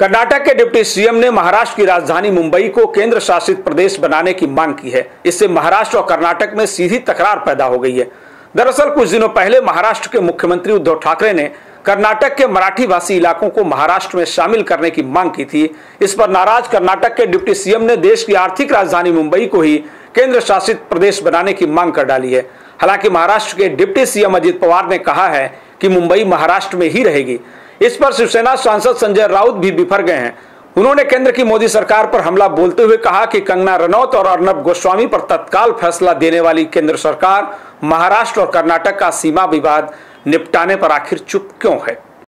कर्नाटक के deputy CM ने महाराष्ट्र की राजधानी मुंबई को केंद्र शासित प्रदेश बनाने की मांग की है। इससे महाराष्ट्र और कर्नाटक में सीधी तकरार पैदा हो गई है। दरअसल, कुछ दिनों पहले महाराष्ट्र के मुख्यमंत्री उद्धव ठाकरे ने कर्नाटक के मराठी भाषी इलाकों को महाराष्ट्र में शामिल करने की मांग की थी। इस पर नाराज़ कर्नाटक के डिप्टी सीएम ने देश की आर्थिक राजधानी मुंबई को ही केंद्र शासित प्रदेश बनाने की मांग कर डाली है। हालाँकि महाराष्ट्र के डिप्टी सीएम अजित पवार ने कहा है कि मुंबई महाराष्ट्र में ही रहेगी। इस पर शिवसेना सांसद संजय राउत भी बिफर गए हैं। उन्होंने केंद्र की मोदी सरकार पर हमला बोलते हुए कहा कि कंगना रनौत और अर्नब गोस्वामी पर तत्काल फैसला देने वाली केंद्र सरकार महाराष्ट्र और कर्नाटक का सीमा विवाद निपटाने पर आखिर चुप क्यों है?